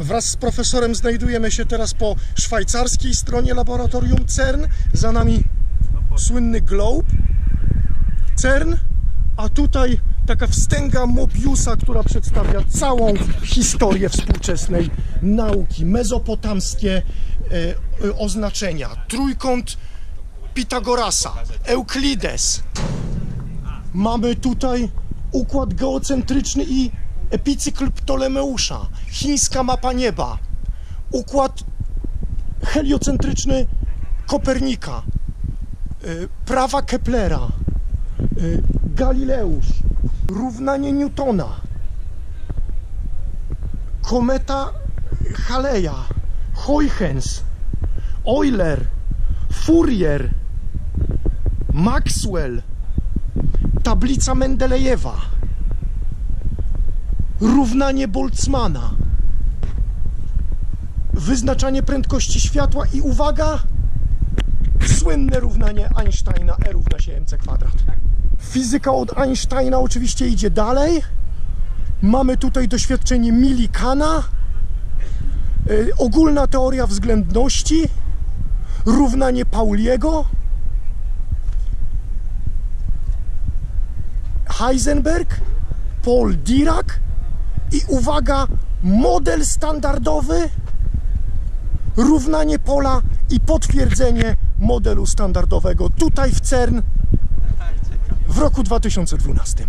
Wraz z profesorem znajdujemy się teraz po szwajcarskiej stronie laboratorium CERN. Za nami słynny globe CERN, a tutaj taka wstęga Mobiusa, która przedstawia całą historię współczesnej nauki. Mezopotamskie e, oznaczenia, trójkąt Pitagorasa, Euklides. Mamy tutaj układ geocentryczny i epicykl Ptolemeusza, chińska mapa nieba, układ heliocentryczny Kopernika, y, prawa Keplera, y, Galileusz, równanie Newtona, kometa Haleja, Huygens, Euler, Fourier, Maxwell, tablica Mendelejewa, równanie Boltzmana, wyznaczanie prędkości światła i uwaga, słynne równanie Einsteina E równa się mc kwadrat. Fizyka od Einsteina oczywiście idzie dalej. Mamy tutaj doświadczenie Milikana, y, ogólna teoria względności, równanie Pauliego, Heisenberg, Paul Dirac i uwaga, model standardowy, równanie pola i potwierdzenie modelu standardowego tutaj w CERN w roku 2012.